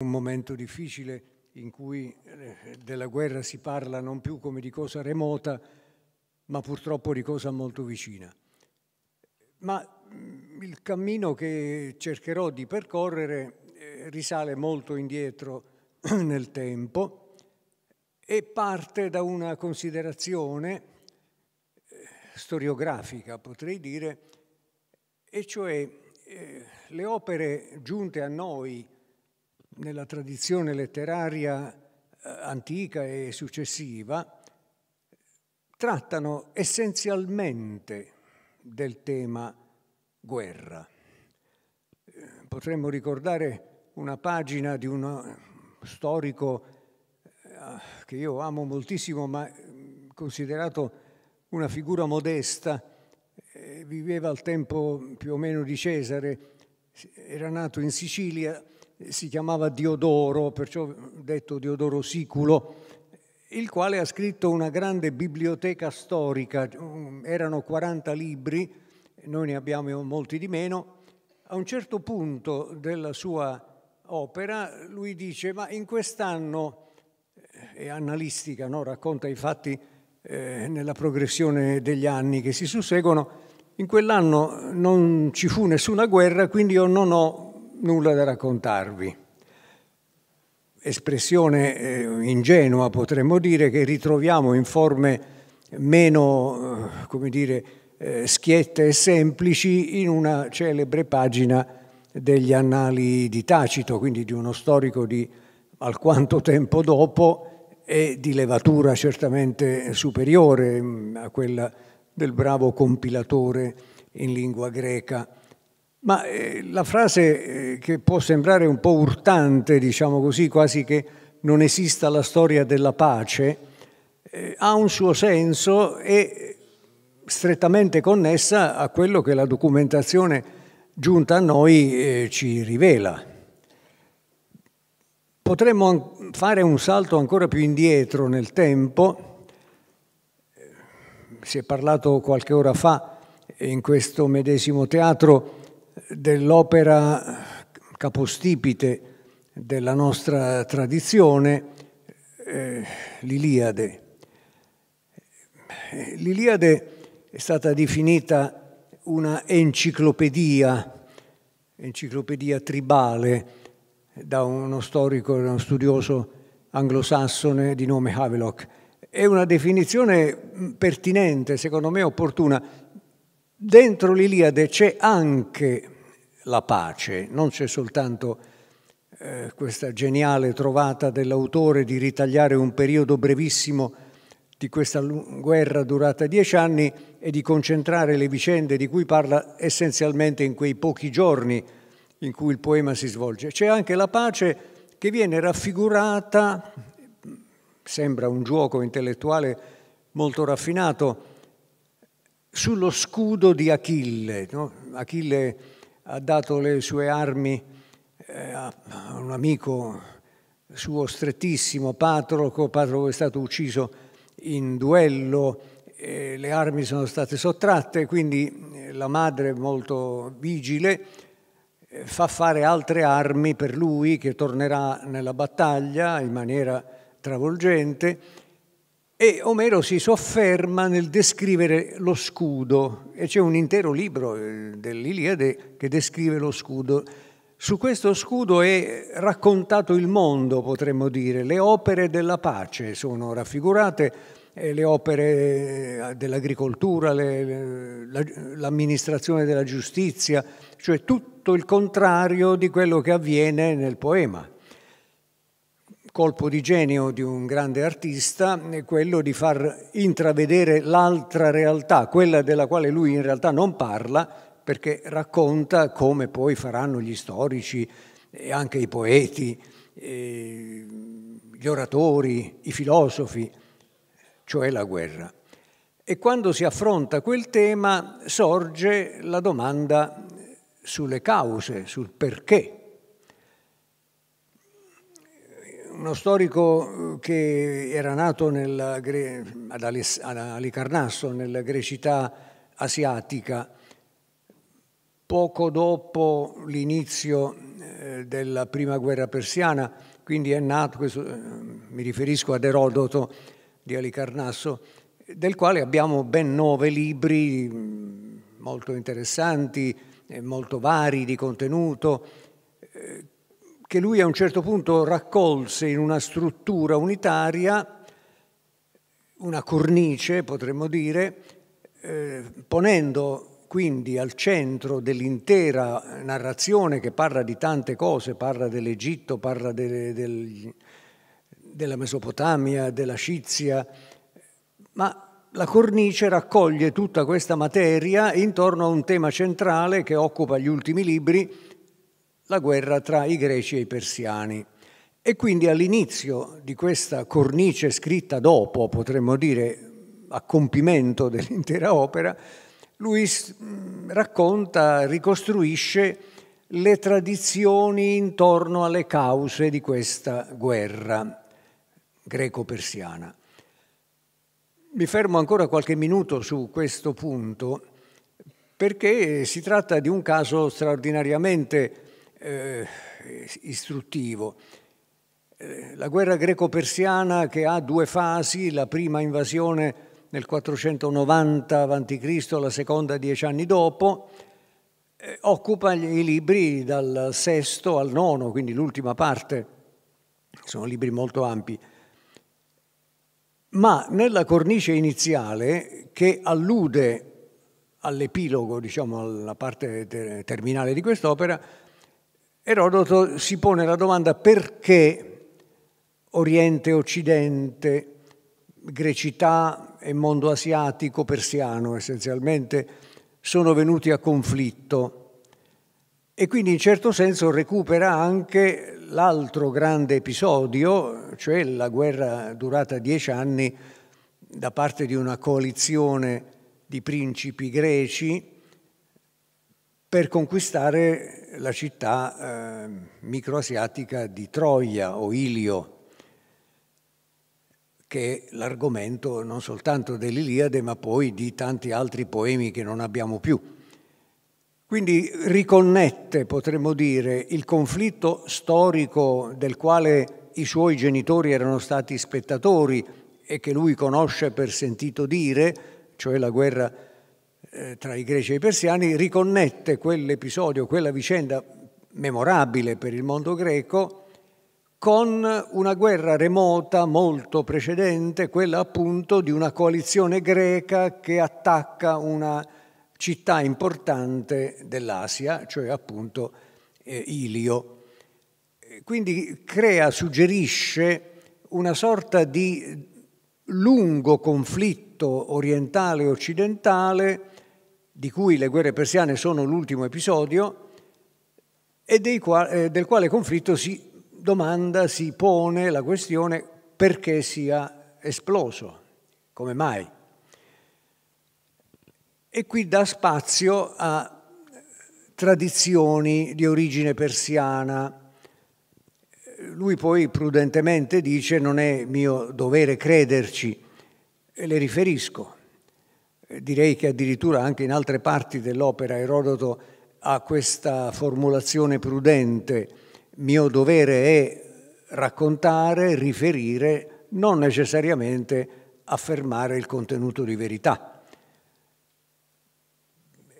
un momento difficile in cui eh, della guerra si parla non più come di cosa remota, ma purtroppo di cosa molto vicina. Ma mm, il cammino che cercherò di percorrere eh, risale molto indietro nel tempo e parte da una considerazione eh, storiografica, potrei dire, e cioè le opere giunte a noi nella tradizione letteraria eh, antica e successiva, trattano essenzialmente del tema guerra. Eh, potremmo ricordare una pagina di un storico eh, che io amo moltissimo, ma considerato una figura modesta, viveva al tempo più o meno di Cesare, era nato in Sicilia si chiamava Diodoro, perciò detto Diodoro Siculo, il quale ha scritto una grande biblioteca storica, erano 40 libri, noi ne abbiamo molti di meno. A un certo punto della sua opera lui dice, ma in quest'anno, è analistica, no? racconta i fatti eh, nella progressione degli anni che si susseguono, in quell'anno non ci fu nessuna guerra, quindi io non ho nulla da raccontarvi. Espressione eh, ingenua potremmo dire che ritroviamo in forme meno, eh, come dire, eh, schiette e semplici in una celebre pagina degli annali di Tacito, quindi di uno storico di alquanto tempo dopo e di levatura certamente superiore mm, a quella del bravo compilatore in lingua greca. Ma eh, la frase eh, che può sembrare un po' urtante, diciamo così, quasi che non esista la storia della pace, eh, ha un suo senso e strettamente connessa a quello che la documentazione giunta a noi eh, ci rivela. Potremmo fare un salto ancora più indietro nel tempo. Si è parlato qualche ora fa in questo medesimo teatro dell'opera capostipite della nostra tradizione, eh, l'Iliade. L'Iliade è stata definita una enciclopedia, enciclopedia tribale, da uno storico, uno studioso anglosassone di nome Havelock. È una definizione pertinente, secondo me opportuna. Dentro l'Iliade c'è anche la pace, non c'è soltanto eh, questa geniale trovata dell'autore di ritagliare un periodo brevissimo di questa guerra durata dieci anni e di concentrare le vicende di cui parla essenzialmente in quei pochi giorni in cui il poema si svolge. C'è anche la pace che viene raffigurata, sembra un gioco intellettuale molto raffinato, sullo scudo di Achille. No? Achille ha dato le sue armi eh, a un amico suo strettissimo, Patroco, Patroco è stato ucciso in duello, le armi sono state sottratte, quindi eh, la madre molto vigile eh, fa fare altre armi per lui che tornerà nella battaglia in maniera travolgente e Omero si sofferma nel descrivere lo scudo e c'è un intero libro eh, dell'Iliade che descrive lo scudo. Su questo scudo è raccontato il mondo, potremmo dire. Le opere della pace sono raffigurate, eh, le opere eh, dell'agricoltura, l'amministrazione della giustizia, cioè tutto il contrario di quello che avviene nel poema colpo di genio di un grande artista è quello di far intravedere l'altra realtà, quella della quale lui in realtà non parla, perché racconta come poi faranno gli storici e anche i poeti, gli oratori, i filosofi, cioè la guerra. E quando si affronta quel tema sorge la domanda sulle cause, sul perché uno storico eh, che era nato nella, ad Alicarnasso, nella Grecità asiatica, poco dopo l'inizio eh, della prima guerra persiana, quindi è nato, questo, eh, mi riferisco ad Erodoto di Alicarnasso, del quale abbiamo ben nove libri mm, molto interessanti, molto vari di contenuto, che lui a un certo punto raccolse in una struttura unitaria, una cornice potremmo dire, eh, ponendo quindi al centro dell'intera narrazione che parla di tante cose, parla dell'Egitto, parla de, del, della Mesopotamia, della Scizia, ma la cornice raccoglie tutta questa materia intorno a un tema centrale che occupa gli ultimi libri, la guerra tra i greci e i persiani. E quindi all'inizio di questa cornice scritta dopo, potremmo dire a compimento dell'intera opera, lui racconta, ricostruisce le tradizioni intorno alle cause di questa guerra greco-persiana. Mi fermo ancora qualche minuto su questo punto perché si tratta di un caso straordinariamente eh, istruttivo. Eh, la guerra greco-persiana che ha due fasi, la prima invasione nel 490 a.C., la seconda dieci anni dopo, eh, occupa i libri dal sesto al nono, quindi l'ultima parte, sono libri molto ampi ma nella cornice iniziale che allude all'epilogo, diciamo alla parte terminale di quest'opera, Erodoto si pone la domanda perché Oriente e Occidente, grecità e mondo asiatico persiano essenzialmente sono venuti a conflitto? E quindi in certo senso recupera anche l'altro grande episodio, cioè la guerra durata dieci anni da parte di una coalizione di principi greci per conquistare la città eh, microasiatica di Troia o Ilio, che è l'argomento non soltanto dell'Iliade ma poi di tanti altri poemi che non abbiamo più. Quindi riconnette, potremmo dire, il conflitto storico del quale i suoi genitori erano stati spettatori e che lui conosce per sentito dire, cioè la guerra eh, tra i greci e i persiani, riconnette quell'episodio, quella vicenda memorabile per il mondo greco, con una guerra remota molto precedente, quella appunto di una coalizione greca che attacca una città importante dell'Asia, cioè appunto eh, Ilio. Quindi crea, suggerisce una sorta di lungo conflitto orientale-occidentale, di cui le guerre persiane sono l'ultimo episodio, e quali, eh, del quale conflitto si domanda, si pone la questione perché sia esploso, come mai e qui dà spazio a tradizioni di origine persiana. Lui poi prudentemente dice non è mio dovere crederci e le riferisco. Direi che addirittura anche in altre parti dell'opera Erodoto ha questa formulazione prudente, mio dovere è raccontare, riferire, non necessariamente affermare il contenuto di verità.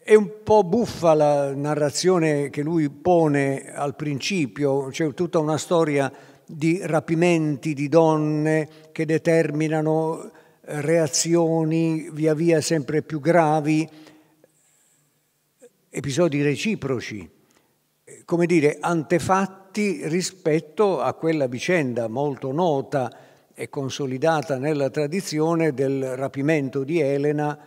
È un po' buffa la narrazione che lui pone al principio, c'è tutta una storia di rapimenti di donne che determinano reazioni via via sempre più gravi, episodi reciproci, come dire, antefatti rispetto a quella vicenda molto nota e consolidata nella tradizione del rapimento di Elena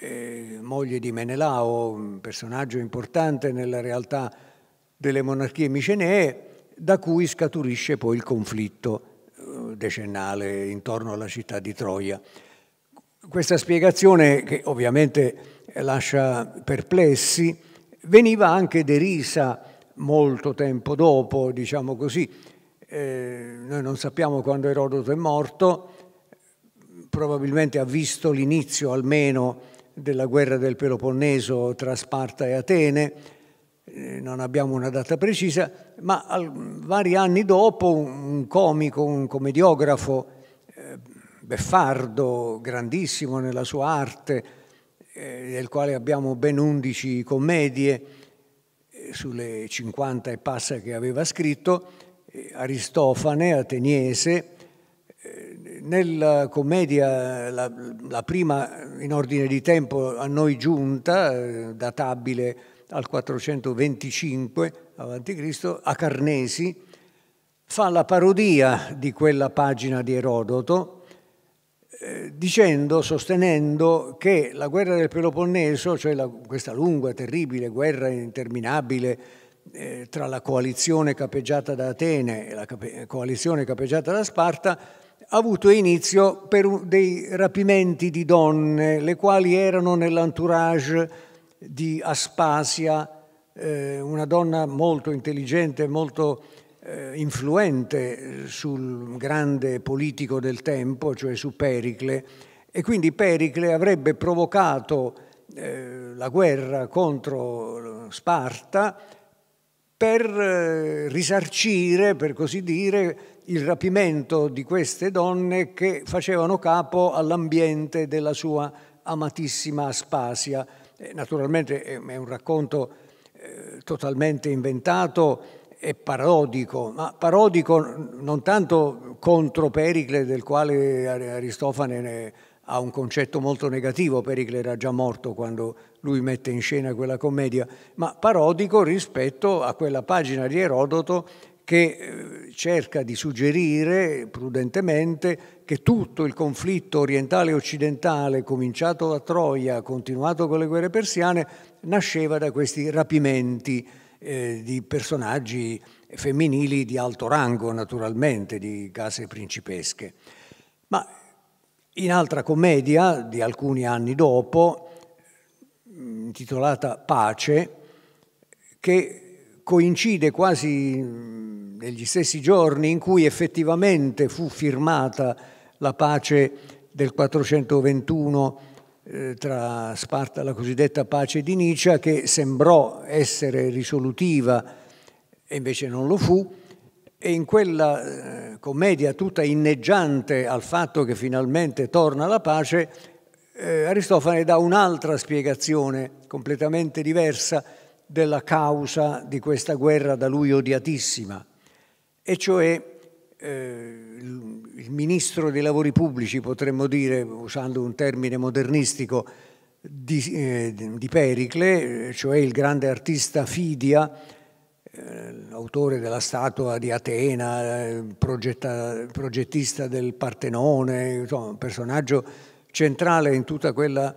eh, moglie di Menelao, un personaggio importante nella realtà delle monarchie micenee, da cui scaturisce poi il conflitto decennale intorno alla città di Troia. Questa spiegazione, che ovviamente lascia perplessi, veniva anche derisa molto tempo dopo, diciamo così. Eh, noi non sappiamo quando Erodoto è morto, probabilmente ha visto l'inizio almeno della guerra del Peloponneso tra Sparta e Atene, non abbiamo una data precisa, ma vari anni dopo un comico, un commediografo eh, beffardo, grandissimo nella sua arte, eh, del quale abbiamo ben 11 commedie eh, sulle 50 e passa che aveva scritto, eh, Aristofane, ateniese, nella commedia, la, la, prima in ordine di tempo a noi giunta, databile al 425 a.C., a Carnesi, fa la parodia di quella pagina di Erodoto, eh, dicendo, sostenendo che la guerra del Peloponneso, cioè la, questa lunga, terribile guerra interminabile eh, tra la coalizione capeggiata da Atene e la cape- coalizione capeggiata da Sparta, ha avuto inizio per dei rapimenti di donne, le quali erano nell'entourage di Aspasia, eh, una donna molto intelligente, molto eh, influente sul grande politico del tempo, cioè su Pericle, e quindi Pericle avrebbe provocato eh, la guerra contro Sparta per eh, risarcire, per così dire, il rapimento di queste donne che facevano capo all'ambiente della sua amatissima Aspasia. Eh, naturalmente è un racconto eh, totalmente inventato e parodico, ma parodico non tanto contro Pericle, del quale Aristofane ha un concetto molto negativo, Pericle era già morto quando lui mette in scena quella commedia, ma parodico rispetto a quella pagina di Erodoto che eh, cerca di suggerire prudentemente che tutto il conflitto orientale e occidentale, cominciato a Troia, continuato con le guerre persiane, nasceva da questi rapimenti eh, di personaggi femminili di alto rango, naturalmente, di case principesche. Ma in altra commedia, di alcuni anni dopo, intitolata Pace, che coincide quasi negli stessi giorni in cui effettivamente fu firmata la pace del 421 eh, tra Sparta, la cosiddetta pace di Nicea, che sembrò essere risolutiva e invece non lo fu, e in quella eh, commedia tutta inneggiante al fatto che finalmente torna la pace, eh, Aristofane dà un'altra spiegazione completamente diversa della causa di questa guerra da lui odiatissima, e cioè eh, il ministro dei lavori pubblici, potremmo dire, usando un termine modernistico, di, eh, di Pericle, cioè il grande artista Fidia, eh, autore della statua di Atena, eh, progettista del Partenone, insomma, un personaggio centrale in tutta quella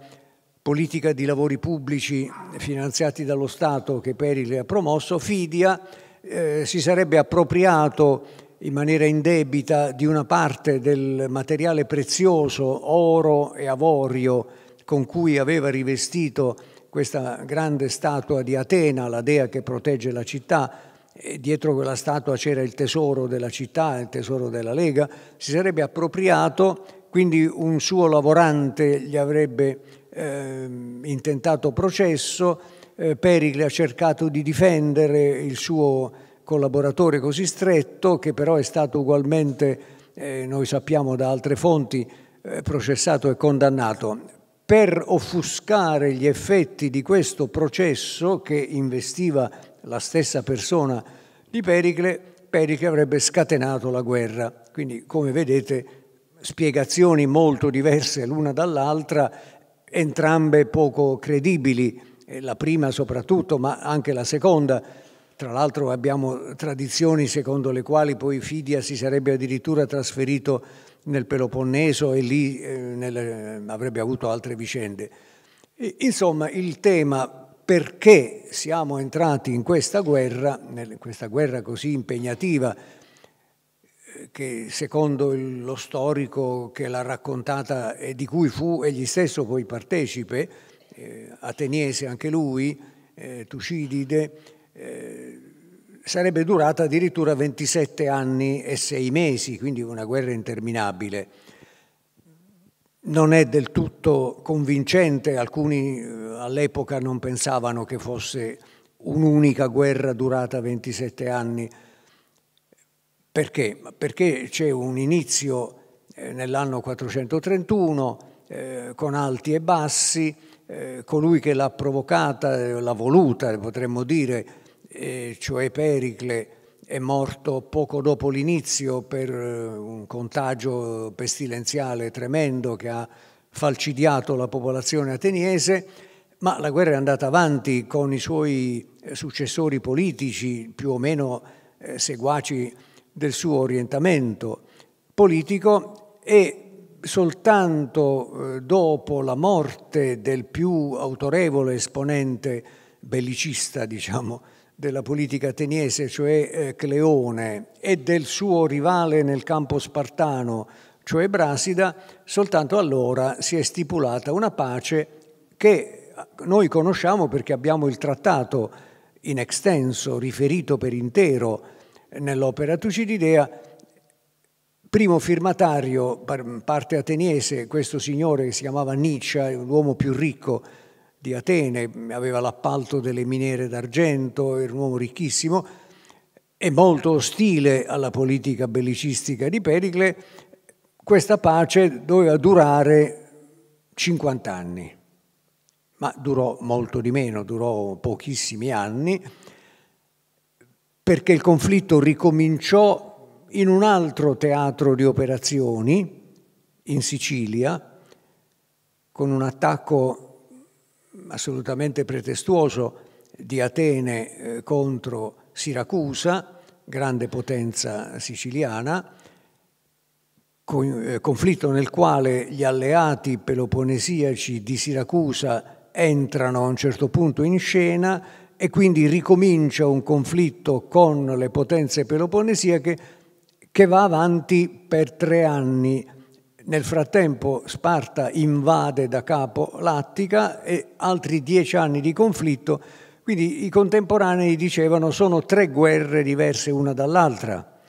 politica di lavori pubblici finanziati dallo Stato che Pericle ha promosso, Fidia eh, si sarebbe appropriato in maniera indebita di una parte del materiale prezioso, oro e avorio, con cui aveva rivestito questa grande statua di Atena, la dea che protegge la città, e dietro quella statua c'era il tesoro della città, il tesoro della Lega, si sarebbe appropriato, quindi un suo lavorante gli avrebbe eh, intentato processo, eh, Pericle ha cercato di difendere il suo collaboratore così stretto, che però è stato ugualmente, eh, noi sappiamo da altre fonti, eh, processato e condannato. Per offuscare gli effetti di questo processo che investiva la stessa persona di Pericle, Pericle avrebbe scatenato la guerra. Quindi, come vedete, spiegazioni molto diverse l'una dall'altra entrambe poco credibili, la prima soprattutto, ma anche la seconda. Tra l'altro abbiamo tradizioni secondo le quali poi Fidia si sarebbe addirittura trasferito nel Peloponneso e lì eh, nel, avrebbe avuto altre vicende. E, insomma, il tema perché siamo entrati in questa guerra, in questa guerra così impegnativa, che secondo lo storico che l'ha raccontata e di cui fu egli stesso poi partecipe, eh, ateniese anche lui, eh, Tucidide, eh, sarebbe durata addirittura 27 anni e 6 mesi, quindi una guerra interminabile. Non è del tutto convincente, alcuni eh, all'epoca non pensavano che fosse un'unica guerra durata 27 anni. Perché? Perché c'è un inizio eh, nell'anno 431 eh, con alti e bassi, eh, colui che l'ha provocata, l'ha voluta, potremmo dire, cioè Pericle, è morto poco dopo l'inizio per un contagio pestilenziale tremendo che ha falcidiato la popolazione ateniese, ma la guerra è andata avanti con i suoi successori politici più o meno seguaci del suo orientamento politico e soltanto eh, dopo la morte del più autorevole esponente bellicista, diciamo, della politica ateniese, cioè eh, Cleone, e del suo rivale nel campo spartano, cioè Brasida, soltanto allora si è stipulata una pace che noi conosciamo perché abbiamo il trattato in extenso, riferito per intero nell'opera. Tucididea, primo firmatario, parte ateniese, questo signore che si chiamava Nietzsche, l'uomo più ricco di Atene, aveva l'appalto delle miniere d'argento, era un uomo ricchissimo e molto ostile alla politica bellicistica di Pericle, questa pace doveva durare 50 anni, ma durò molto di meno, durò pochissimi anni, perché il conflitto ricominciò in un altro teatro di operazioni, in Sicilia, con un attacco assolutamente pretestuoso di Atene eh, contro Siracusa, grande potenza siciliana, eh, conflitto nel quale gli alleati peloponesiaci di Siracusa entrano a un certo punto in scena e quindi ricomincia un conflitto con le potenze peloponesiache che va avanti per tre anni. Nel frattempo Sparta invade da capo l'Attica e altri dieci anni di conflitto, quindi i contemporanei dicevano sono tre guerre diverse una dall'altra.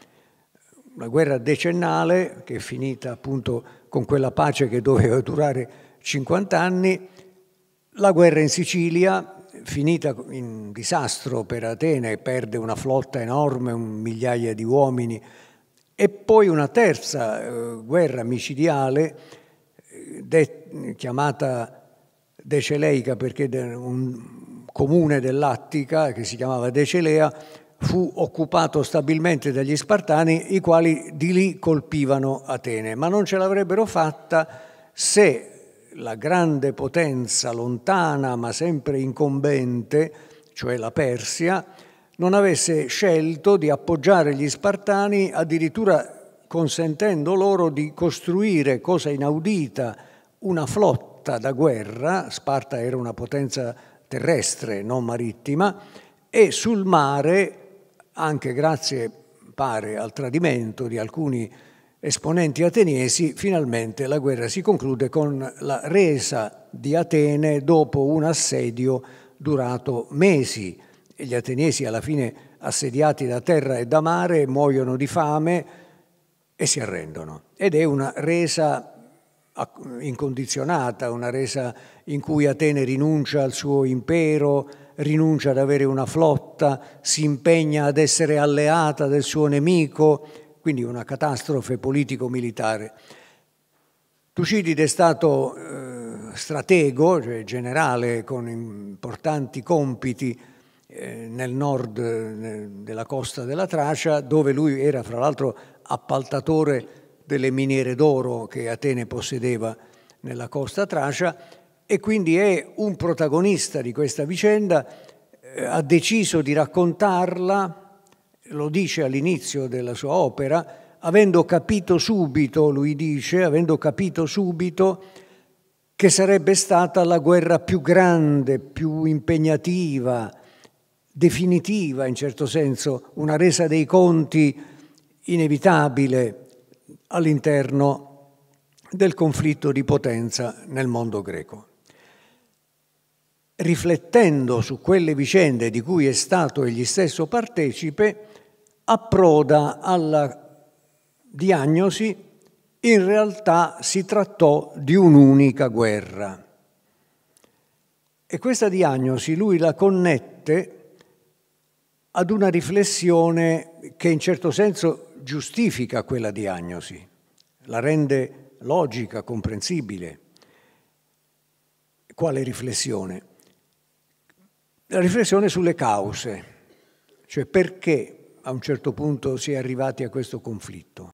La guerra decennale, che è finita appunto con quella pace che doveva durare 50 anni, la guerra in Sicilia, finita in disastro per Atene, perde una flotta enorme, un migliaia di uomini, e poi una terza eh, guerra micidiale, eh, de, chiamata Deceleica perché un comune dell'Attica che si chiamava Decelea fu occupato stabilmente dagli Spartani, i quali di lì colpivano Atene, ma non ce l'avrebbero fatta se la grande potenza lontana ma sempre incombente, cioè la Persia, non avesse scelto di appoggiare gli Spartani addirittura consentendo loro di costruire, cosa inaudita, una flotta da guerra, Sparta era una potenza terrestre, non marittima, e sul mare, anche grazie, pare, al tradimento di alcuni esponenti ateniesi, finalmente la guerra si conclude con la resa di Atene dopo un assedio durato mesi gli ateniesi alla fine assediati da terra e da mare muoiono di fame e si arrendono. Ed è una resa incondizionata, una resa in cui Atene rinuncia al suo impero, rinuncia ad avere una flotta, si impegna ad essere alleata del suo nemico, quindi una catastrofe politico-militare. Tucidide è stato eh, stratego, cioè generale con importanti compiti eh, nel nord della costa della Tracia, dove lui era fra l'altro appaltatore delle miniere d'oro che Atene possedeva nella costa Tracia e quindi è un protagonista di questa vicenda, eh, ha deciso di raccontarla, lo dice all'inizio della sua opera, avendo capito subito, lui dice, avendo capito subito che sarebbe stata la guerra più grande, più impegnativa, definitiva in certo senso, una resa dei conti inevitabile all'interno del conflitto di potenza nel mondo greco. Riflettendo su quelle vicende di cui è stato egli stesso partecipe, approda alla diagnosi in realtà si trattò di un'unica guerra. E questa diagnosi lui la connette ad una riflessione che in certo senso giustifica quella diagnosi, la rende logica, comprensibile. Quale riflessione? La riflessione sulle cause, cioè perché a un certo punto si è arrivati a questo conflitto.